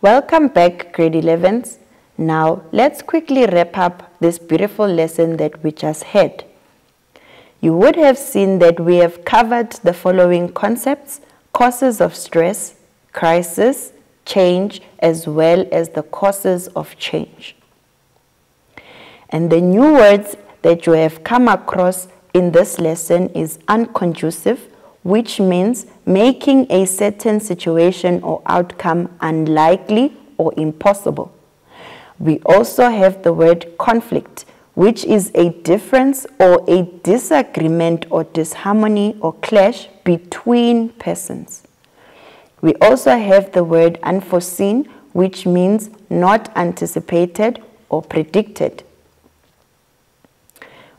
Welcome back, grade 11s. Now, let's quickly wrap up this beautiful lesson that we just had. You would have seen that we have covered the following concepts, causes of stress, crisis, change, as well as the causes of change. And the new words that you have come across in this lesson is unconducive, which means making a certain situation or outcome unlikely or impossible. We also have the word conflict, which is a difference or a disagreement or disharmony or clash between persons. We also have the word unforeseen, which means not anticipated or predicted.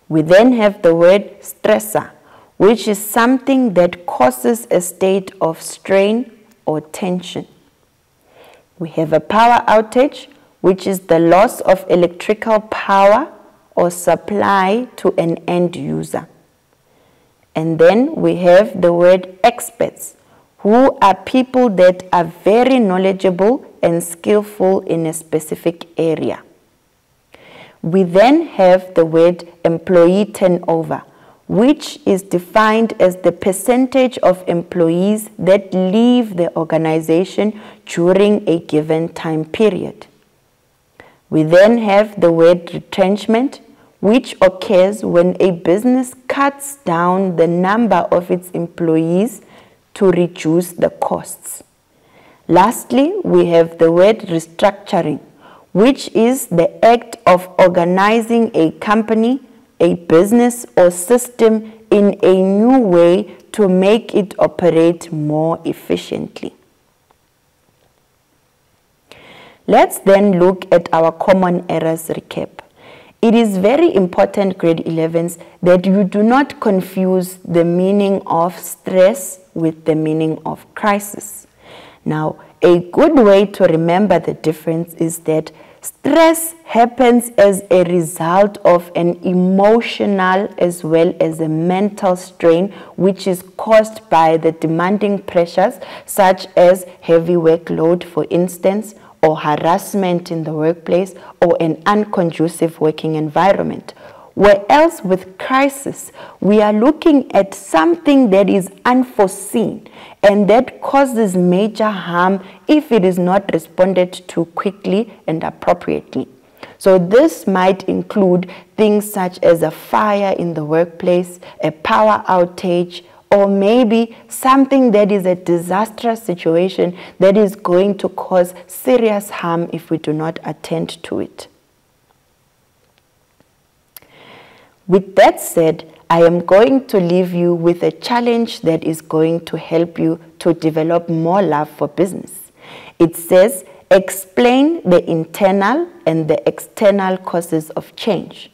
We then have the word stressor, which is something that causes a state of strain or tension. We have a power outage, which is the loss of electrical power or supply to an end user. And then we have the word experts, who are people that are very knowledgeable and skillful in a specific area. We then have the word employee turnover, which is defined as the percentage of employees that leave the organization during a given time period. We then have the word retrenchment, which occurs when a business cuts down the number of its employees to reduce the costs. Lastly, we have the word restructuring, which is the act of organizing a company, a business or system in a new way to make it operate more efficiently. Let's then look at our common errors recap. It is very important, grade 11s, that you do not confuse the meaning of stress with the meaning of crisis. Now, a good way to remember the difference is that stress happens as a result of an emotional as well as a mental strain which is caused by the demanding pressures such as heavy workload for instance or harassment in the workplace or an unconducive working environment Whereas with crisis, we are looking at something that is unforeseen and that causes major harm if it is not responded to quickly and appropriately. So this might include things such as a fire in the workplace, a power outage, or maybe something that is a disastrous situation that is going to cause serious harm if we do not attend to it. With that said, I am going to leave you with a challenge that is going to help you to develop more love for business. It says, explain the internal and the external causes of change.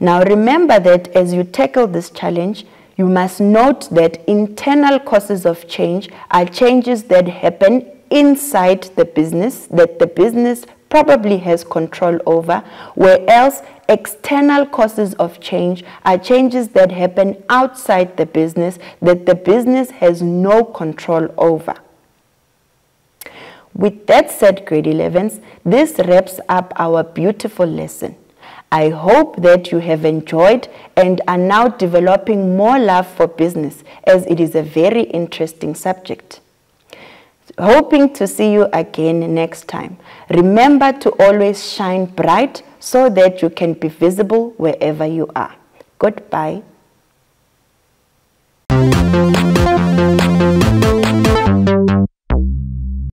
Now remember that as you tackle this challenge, you must note that internal causes of change are changes that happen inside the business that the business probably has control over, whereas external causes of change are changes that happen outside the business that the business has no control over. With that said, grade 11s, this wraps up our beautiful lesson. I hope that you have enjoyed and are now developing more love for business as it is a very interesting subject. Hoping to see you again next time. Remember to always shine bright so that you can be visible wherever you are. Goodbye.